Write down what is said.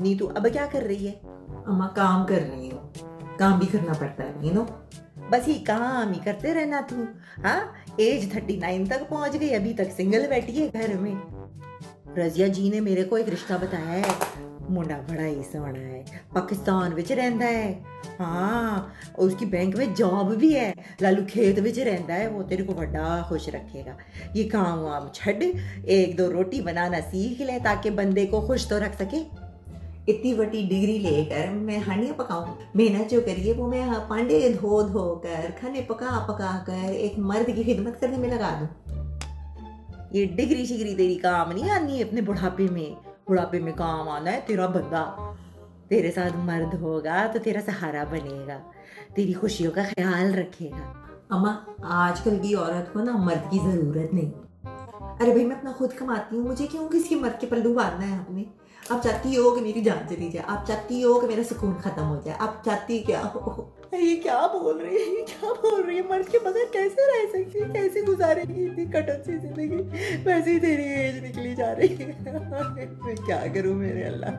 नीतू अब क्या कर रही है? अम्मा काम कर रही हूँ। काम भी करना पड़ता है यू नो बस ये काम ही करते रहना तू। हाँ एज थर्टी नाइन तक पहुँच गई अभी तक सिंगल बैठी है घर में। रजिया जी ने मेरे को एक रिश्ता बताया है। मुंडा बड़ा ही सोना है पाकिस्तान विच रहता है। हाँ उसकी बैंक में जॉब भी है। लालू खेत विच रहता है वो तेरे को बड़ा खुश रखेगा। ये काम वाम छड़ एक दो रोटी बनाना सीख ले ताकि बंदे को खुश तो रख सके। इतनी बड़ी डिग्री लेकर मैं हांडियाँ पकाऊं। मेहनत जो करिए वो मैं पांडे धो धो कर, खाने पका पका कर, एक मर्द की खिदमत करने में लगा दूँ। ये डिग्री शिग्री तेरी काम नहीं आनी है अपने बुढ़ापे में। बुढ़ापे में काम आना है तेरा बंदा। तेरे साथ मर्द होगा तो तेरा सहारा बनेगा। तेरी खुशियों का ख्याल रखेगा। अम्मा, आजकल की औरत को ना मर्द की ज़रूरत नहीं। अरे भाई, मैं अपना खुद कमाती हूँ, मुझे क्यों किसी मर के पल्लू बांधना है आपने आप चाहती हो कि मेरी जान चली जाए, आप चाहती हो कि मेरा सुकून खत्म हो जाए, आप चाहती क्या हो? ये क्या बोल रही है, ये क्या बोल रही है? मर के बगैर कैसे रह सकती है? कैसे गुजारेगी इतनी कटन सी ज़िंदगी? वैसे ही तेरी एज निकली जा रही है। मैं क्या करूँ मेरे अल्लाह?